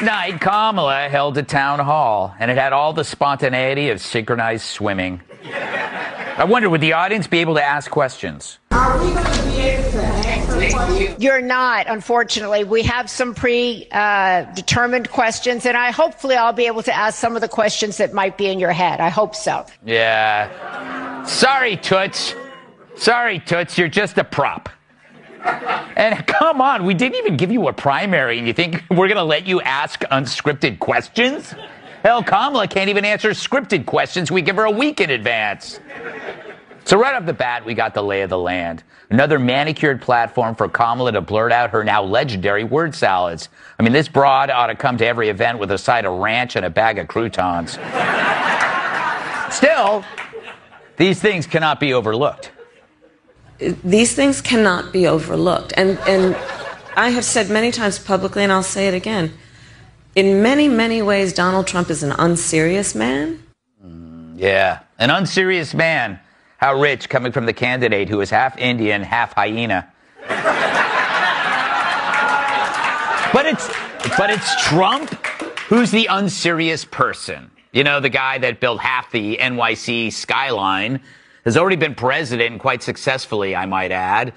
Last night, Kamala held a town hall, and it had all the spontaneity of synchronized swimming. I wonder, would the audience be able to ask questions? Are we going to be able to answer questions? You're not, unfortunately. We have some pre-determined uh, questions, and I hopefully I'll be able to ask some of the questions that might be in your head. I hope so. Yeah. Sorry, Toots. Sorry, Toots. You're just a prop. And come on, we didn't even give you a primary, and you think we're going to let you ask unscripted questions? Hell, Kamala can't even answer scripted questions we give her a week in advance. So, right off the bat, we got the lay of the land. Another manicured platform for Kamala to blurt out her now legendary word salads. I mean, this broad ought to come to every event with a side of ranch and a bag of croutons. Still, these things cannot be overlooked these things cannot be overlooked. And, and I have said many times publicly, and I'll say it again. In many, many ways, Donald Trump is an unserious man. Mm, yeah, an unserious man. How rich coming from the candidate who is half Indian, half hyena. but it's but it's Trump who's the unserious person. You know, the guy that built half the NYC skyline has already been president quite successfully, I might add.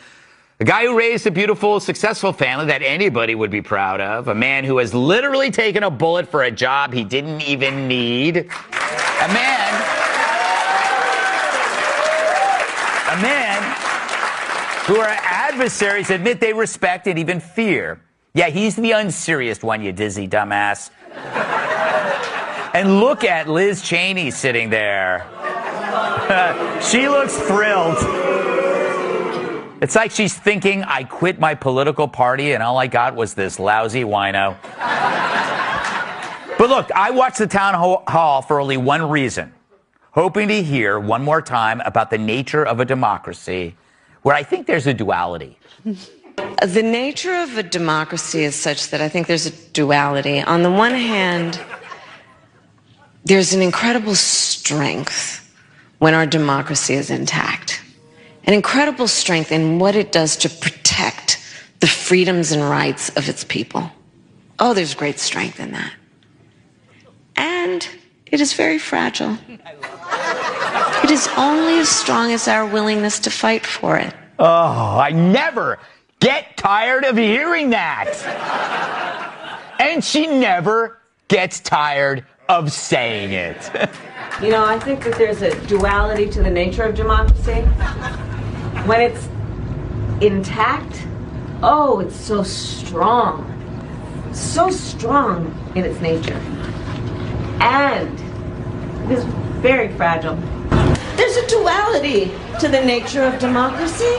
A guy who raised a beautiful, successful family that anybody would be proud of. A man who has literally taken a bullet for a job he didn't even need. A man. A man who our adversaries admit they respect and even fear. Yeah, he's the unserious one, you dizzy dumbass. and look at Liz Cheney sitting there. she looks thrilled. It's like she's thinking, I quit my political party and all I got was this lousy wino. but look, I watched the town hall for only one reason hoping to hear one more time about the nature of a democracy where I think there's a duality. The nature of a democracy is such that I think there's a duality. On the one hand, there's an incredible strength when our democracy is intact. An incredible strength in what it does to protect the freedoms and rights of its people. Oh, there's great strength in that. And it is very fragile. It is only as strong as our willingness to fight for it. Oh, I never get tired of hearing that. and she never gets tired of saying it. You know, I think that there's a duality to the nature of democracy. When it's intact, oh, it's so strong. So strong in its nature. And it is very fragile. There's a duality to the nature of democracy.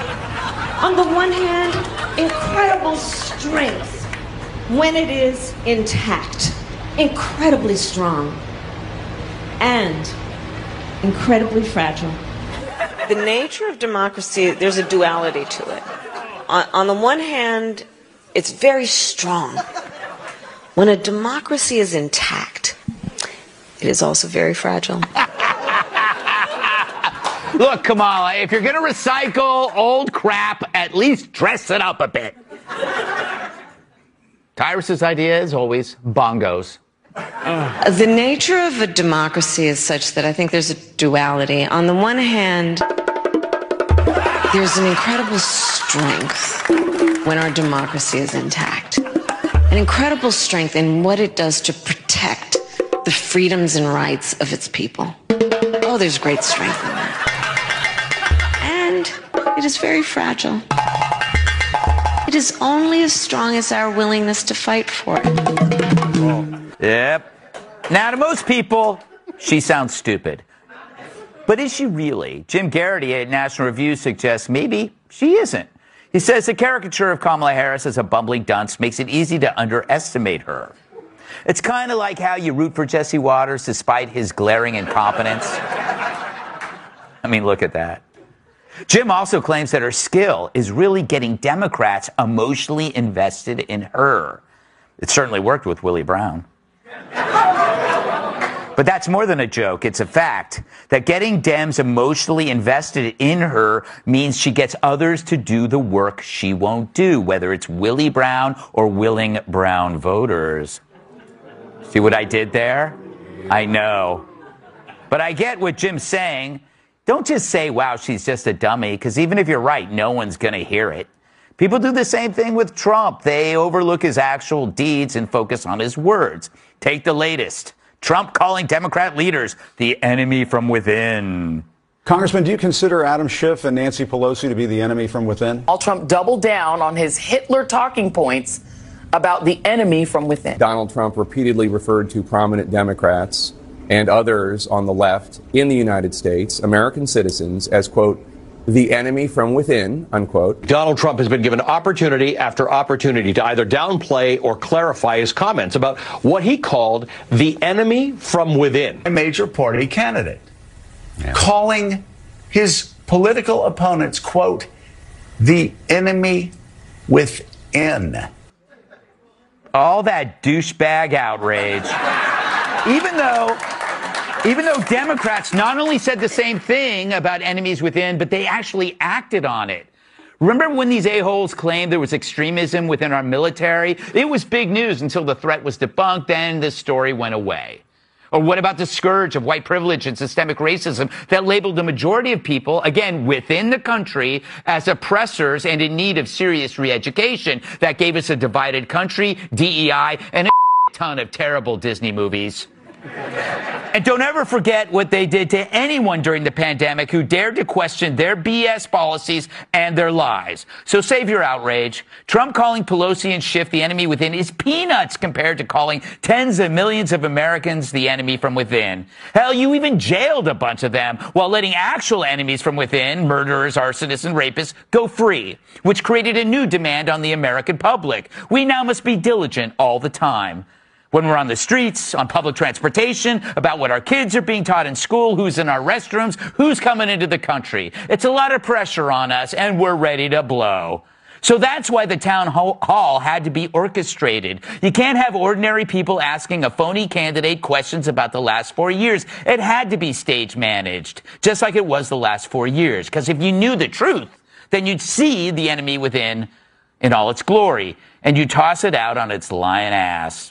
On the one hand, incredible strength when it is intact, incredibly strong and incredibly fragile. The nature of democracy, there's a duality to it. On, on the one hand, it's very strong. When a democracy is intact, it is also very fragile. Look, Kamala, if you're going to recycle old crap, at least dress it up a bit. Tyrus's idea is always bongos. Uh, the nature of a democracy is such that I think there's a duality. On the one hand, there's an incredible strength when our democracy is intact, an incredible strength in what it does to protect the freedoms and rights of its people. Oh, there's great strength in that. And it is very fragile. It is only as strong as our willingness to fight for it. Yep. Now, to most people, she sounds stupid. But is she really? Jim Geraghty at National Review suggests maybe she isn't. He says the caricature of Kamala Harris as a bumbling dunce makes it easy to underestimate her. It's kind of like how you root for Jesse Watters despite his glaring incompetence. I mean, look at that. Jim also claims that her skill is really getting Democrats emotionally invested in her. It certainly worked with Willie Brown. But that's more than a joke. It's a fact that getting Dems emotionally invested in her means she gets others to do the work she won't do, whether it's Willie Brown or willing Brown voters. See what I did there? I know. But I get what Jim's saying. Don't just say, wow, she's just a dummy, because even if you're right, no one's going to hear it. People do the same thing with Trump. They overlook his actual deeds and focus on his words. Take the latest Trump calling Democrat leaders the enemy from within. Congressman, do you consider Adam Schiff and Nancy Pelosi to be the enemy from within? All Trump doubled down on his Hitler talking points about the enemy from within. Donald Trump repeatedly referred to prominent Democrats and others on the left in the United States, American citizens, as, quote, the enemy from within, unquote. Donald Trump has been given opportunity after opportunity to either downplay or clarify his comments about what he called the enemy from within. A major party candidate yeah. calling his political opponents, quote, the enemy within. All that douchebag outrage. Even though even though Democrats not only said the same thing about enemies within, but they actually acted on it. Remember when these a-holes claimed there was extremism within our military? It was big news until the threat was debunked, then the story went away. Or what about the scourge of white privilege and systemic racism that labeled the majority of people, again, within the country as oppressors and in need of serious re-education that gave us a divided country, DEI, and a ton of terrible Disney movies? And don't ever forget what they did to anyone during the pandemic who dared to question their BS policies and their lies. So save your outrage. Trump calling Pelosi and Schiff the enemy within is peanuts compared to calling tens of millions of Americans the enemy from within. Hell, you even jailed a bunch of them while letting actual enemies from within, murderers, arsonists, and rapists, go free, which created a new demand on the American public. We now must be diligent all the time when we're on the streets, on public transportation, about what our kids are being taught in school, who's in our restrooms, who's coming into the country. It's a lot of pressure on us, and we're ready to blow. So that's why the town hall had to be orchestrated. You can't have ordinary people asking a phony candidate questions about the last four years. It had to be stage managed, just like it was the last four years. Because if you knew the truth, then you'd see the enemy within in all its glory, and you toss it out on its lion ass.